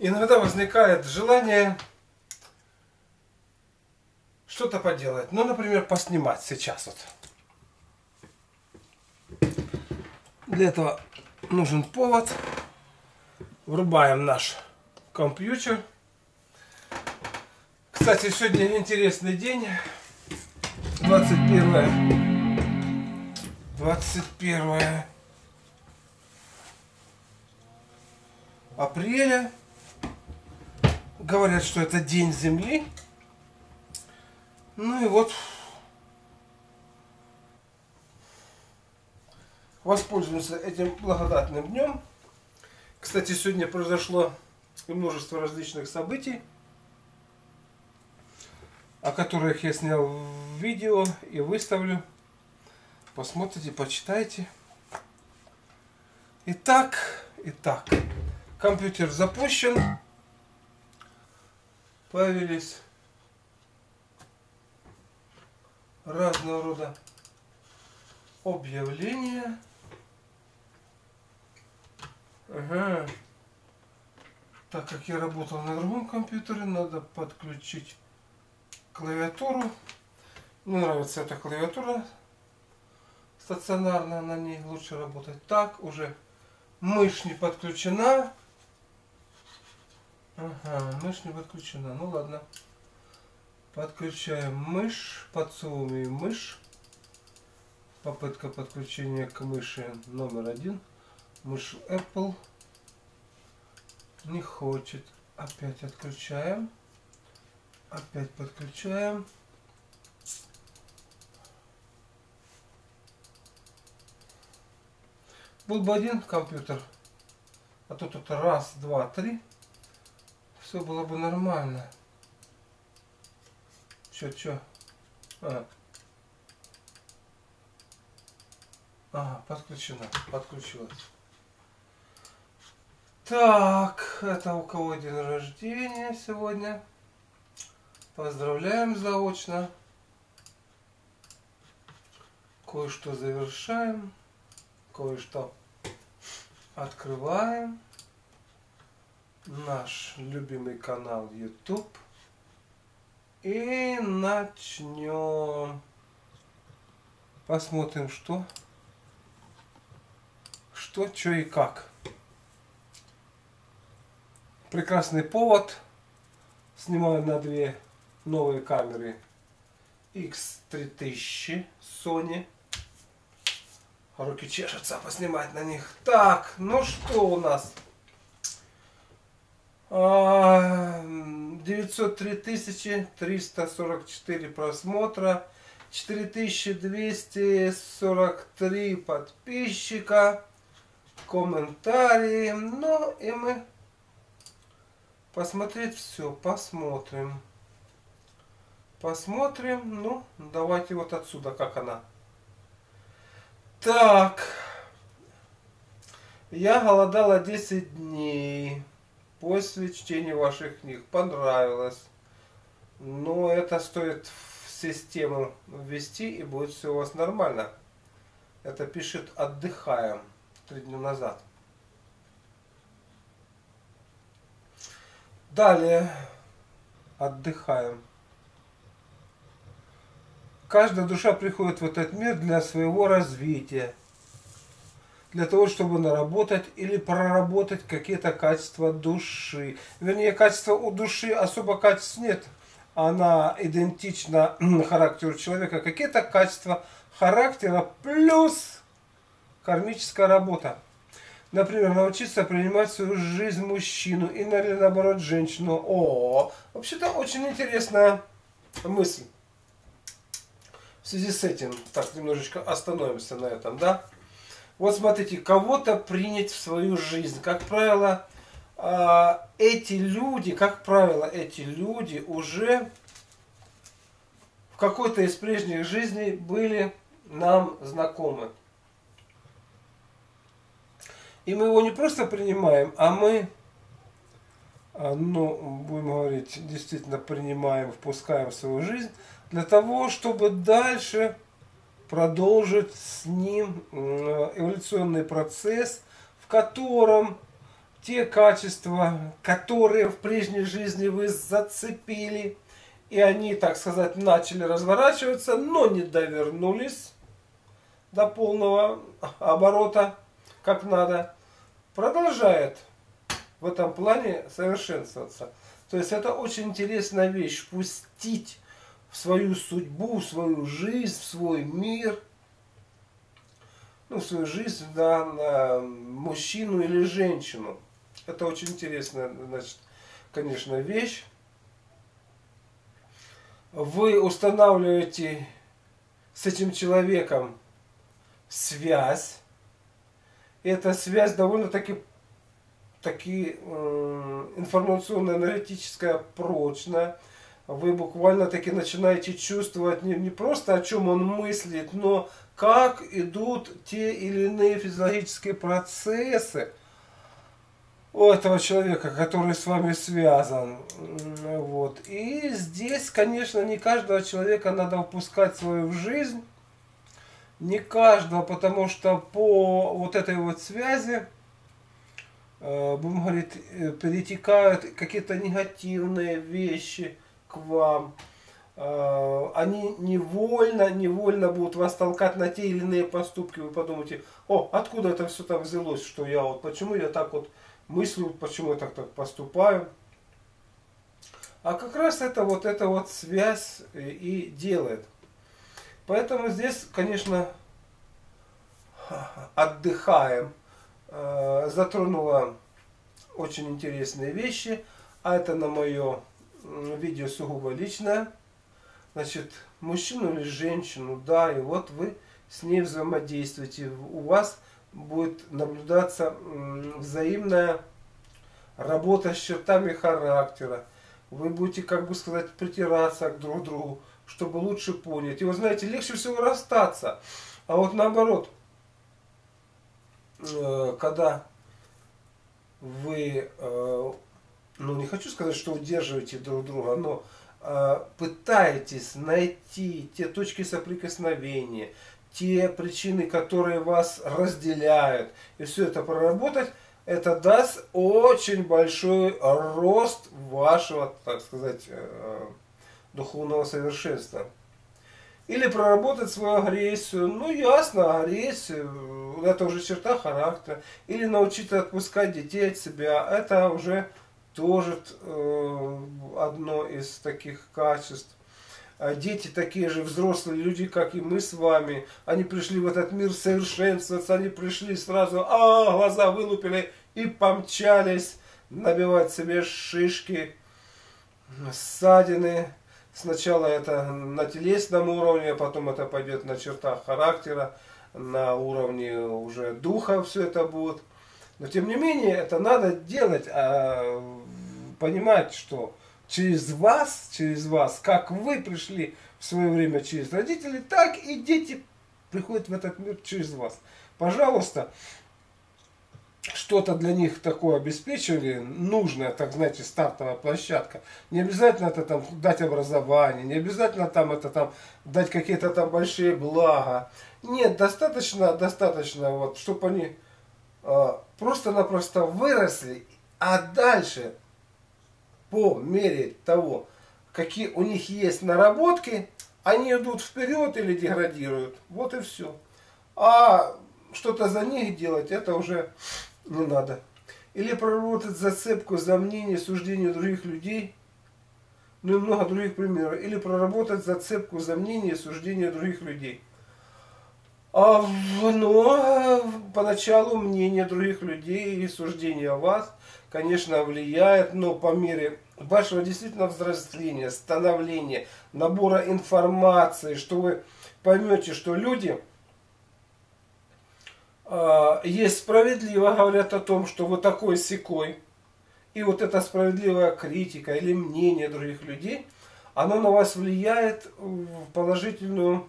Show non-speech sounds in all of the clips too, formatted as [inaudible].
иногда возникает желание что-то поделать. Ну, например, поснимать сейчас вот. Для этого нужен повод. Врубаем наш компьютер. Кстати, сегодня интересный день. 21 21 апреля. Говорят, что это день Земли. Ну и вот воспользуемся этим благодатным днем. Кстати, сегодня произошло множество различных событий, о которых я снял видео и выставлю. Посмотрите, почитайте. Итак, итак, компьютер запущен. Появились разного рода объявления. Ага. Так как я работал на другом компьютере, надо подключить клавиатуру. Мне нравится эта клавиатура стационарная, на ней лучше работать. Так, уже мышь не подключена. Ага, мышь не подключена. Ну ладно. Подключаем мышь, подсовываем мышь. Попытка подключения к мыши номер один. Мышь Apple не хочет. Опять отключаем. Опять подключаем. Был бы один компьютер, а то тут раз, два, три, все было бы нормально. Че, че? А. Ага, подключена, подключилась. Так, это у кого день рождения сегодня? Поздравляем заочно. Кое-что завершаем, кое-что открываем. Наш любимый канал YouTube. И начнем. Посмотрим, что, что, что и как. Прекрасный повод. Снимаю на две новые камеры X3000 Sony. Руки чешутся поснимать на них. Так, ну что у нас? 903 344 просмотра, 4243 подписчика, комментарии. Ну и мы посмотреть все, посмотрим. Посмотрим. Ну, давайте вот отсюда, как она. Так. Я голодала 10 дней после чтения ваших книг. Понравилось. Но это стоит в систему ввести и будет все у вас нормально. Это пишет отдыхаем три дня назад. Далее отдыхаем. Каждая душа приходит в этот мир для своего развития для того, чтобы наработать или проработать какие-то качества души. Вернее, качества у души особо качеств нет. Она идентична [clears throat] характеру человека. Какие-то качества характера плюс кармическая работа. Например, научиться принимать свою жизнь мужчину или наоборот женщину. О, вообще-то очень интересная мысль. В связи с этим, так, немножечко остановимся на этом, да? Вот смотрите, кого-то принять в свою жизнь. Как правило, а, эти люди, как правило, эти люди уже в какой-то из прежних жизней были нам знакомы. И мы его не просто принимаем, а мы, а, ну, будем говорить, действительно принимаем, впускаем в свою жизнь для того, чтобы дальше продолжить с ним эволюционный процесс, в котором те качества, которые в прежней жизни вы зацепили, и они, так сказать, начали разворачиваться, но не довернулись до полного оборота, как надо, продолжает в этом плане совершенствоваться. То есть это очень интересная вещь, пустить в свою судьбу, в свою жизнь, в свой мир, ну, в свою жизнь, да, на мужчину или женщину. Это очень интересная, значит, конечно, вещь. Вы устанавливаете с этим человеком связь. эта связь довольно-таки таки, информационно-аналитическая прочная. Вы буквально таки начинаете чувствовать не, не просто о чем он мыслит, но как идут те или иные физиологические процессы у этого человека, который с вами связан. Вот. И здесь, конечно, не каждого человека надо впускать в свою жизнь. Не каждого, потому что по вот этой вот связи, э, будем говорить, э, перетекают какие-то негативные вещи к вам. Э, они невольно, невольно будут вас толкать на те или иные поступки. Вы подумаете, о, откуда это все так взялось, что я вот, почему я так вот мыслю, почему я так, так поступаю. А как раз это вот эта вот связь и делает. Поэтому здесь, конечно, отдыхаем. Э, затронула очень интересные вещи. А это на мое видео сугубо личное. Значит, мужчину или женщину, да, и вот вы с ней взаимодействуете. У вас будет наблюдаться взаимная работа с чертами характера. Вы будете, как бы сказать, притираться друг другу, чтобы лучше понять. И вы знаете, легче всего расстаться. А вот наоборот, э, когда вы, э, ну не хочу сказать, что удерживаете друг друга, но э, пытаетесь найти те точки соприкосновения, те причины, которые вас разделяют, и все это проработать, это даст очень большой рост вашего, так сказать, э, духовного совершенства. Или проработать свою агрессию. Ну, ясно, агрессию, это уже черта характера. Или научиться отпускать детей от себя. Это уже тоже э, одно из таких качеств. А дети такие же взрослые люди, как и мы с вами. Они пришли в этот мир совершенствоваться, они пришли сразу, а, глаза вылупили и помчались набивать себе шишки, ссадины. Сначала это на телесном уровне, а потом это пойдет на чертах характера, на уровне уже духа все это будет. Но тем не менее, это надо делать, а понимать, что через вас, через вас, как вы пришли в свое время через родителей, так и дети приходят в этот мир через вас. Пожалуйста, что-то для них такое обеспечивали, нужное, так знаете, стартовая площадка. Не обязательно это там дать образование, не обязательно там это там дать какие-то там большие блага. Нет, достаточно, достаточно, вот, чтобы они э, просто-напросто выросли, а дальше по мере того, какие у них есть наработки, они идут вперед или деградируют. Вот и все. А что-то за них делать, это уже не надо. Или проработать зацепку за мнение, суждение других людей. Ну и много других примеров. Или проработать зацепку за мнение, суждение других людей. А, но поначалу мнение других людей и суждение о вас – конечно, влияет, но по мере вашего действительно взросления, становления, набора информации, что вы поймете, что люди э, есть справедливо говорят о том, что вы такой секой, и вот эта справедливая критика или мнение других людей, оно на вас влияет в положительную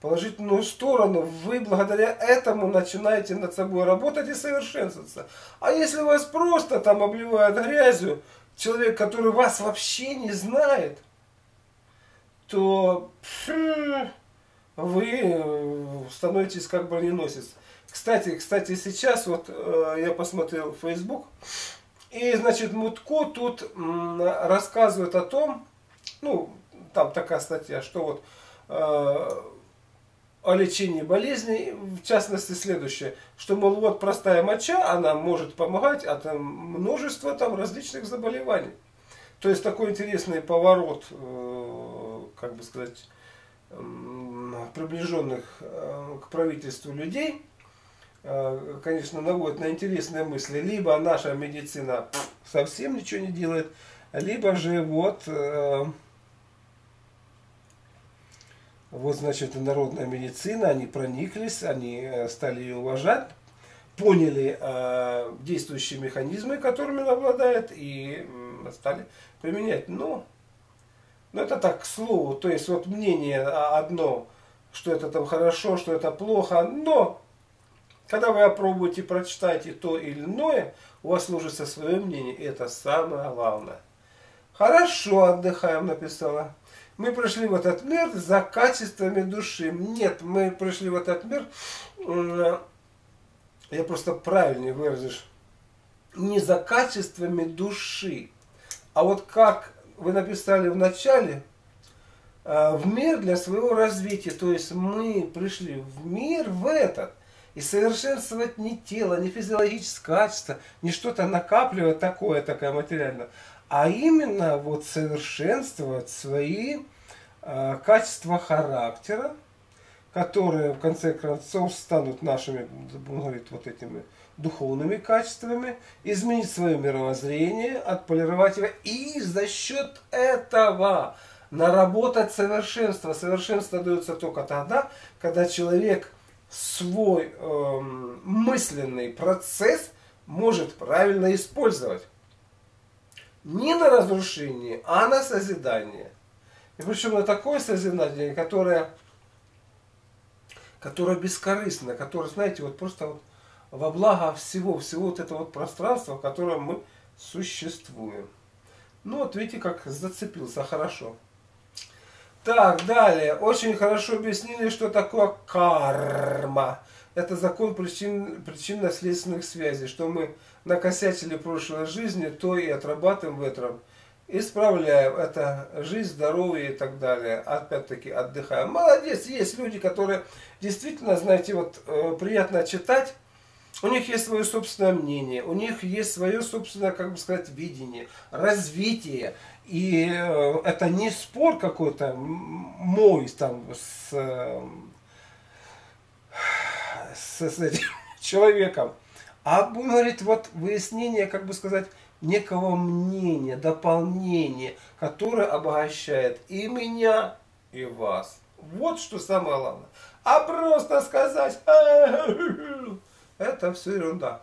положительную сторону, вы благодаря этому начинаете над собой работать и совершенствоваться. А если вас просто там обливают грязью, человек, который вас вообще не знает, то вы становитесь как броненосец. Кстати, кстати, сейчас вот э, я посмотрел Facebook, и, значит, Мутко тут рассказывает о том, ну, там такая статья, что вот э, о лечении болезней, в частности, следующее, что, мол, вот простая моча, она может помогать от множества там различных заболеваний. То есть такой интересный поворот, э, как бы сказать, приближенных э, к правительству людей, э, конечно, наводит на интересные мысли. Либо наша медицина совсем ничего не делает, либо же вот, вот значит, народная медицина, они прониклись, они стали ее уважать, поняли действующие механизмы, которыми она обладает, и стали применять. Но, но это так, к слову, то есть вот мнение одно, что это там хорошо, что это плохо, но когда вы опробуете, прочитаете то или иное, у вас сложится свое мнение, и это самое главное. Хорошо отдыхаем, написала. Мы пришли в этот мир за качествами души. Нет, мы пришли в этот мир, я просто правильнее выразишь, не за качествами души, а вот как вы написали в начале, э, в мир для своего развития. То есть мы пришли в мир в этот. И совершенствовать не тело, не физиологическое качество, не что-то накапливать такое, такое материальное, а именно вот совершенствовать свои э, качества характера, которые в конце концов станут нашими, говорит, вот этими духовными качествами, изменить свое мировоззрение, отполировать его и за счет этого наработать совершенство. Совершенство дается только тогда, когда человек свой э, мысленный процесс может правильно использовать. Не на разрушение, а на созидание. И причем на такое созидание, которое, которое бескорыстно, которое, знаете, вот просто вот во благо всего, всего вот этого вот пространства, в котором мы существуем. Ну вот видите, как зацепился хорошо. Так, далее. Очень хорошо объяснили, что такое карма. Это закон причин, причинно-следственных связей, что мы накосячили в прошлой жизни, то и отрабатываем в этом. Исправляем. Это жизнь, здоровье и так далее. Опять-таки отдыхаем. Молодец, есть люди, которые действительно, знаете, вот э, приятно читать, у них есть свое собственное мнение, у них есть свое собственное, как бы сказать, видение, развитие. И э, это не спор какой-то мой там с, с, с этим [laughs] человеком, а говорит вот выяснение, как бы сказать, некого мнения, дополнения, которое обогащает и меня, и вас. Вот что самое главное. А просто сказать, [laughs] это все ерунда.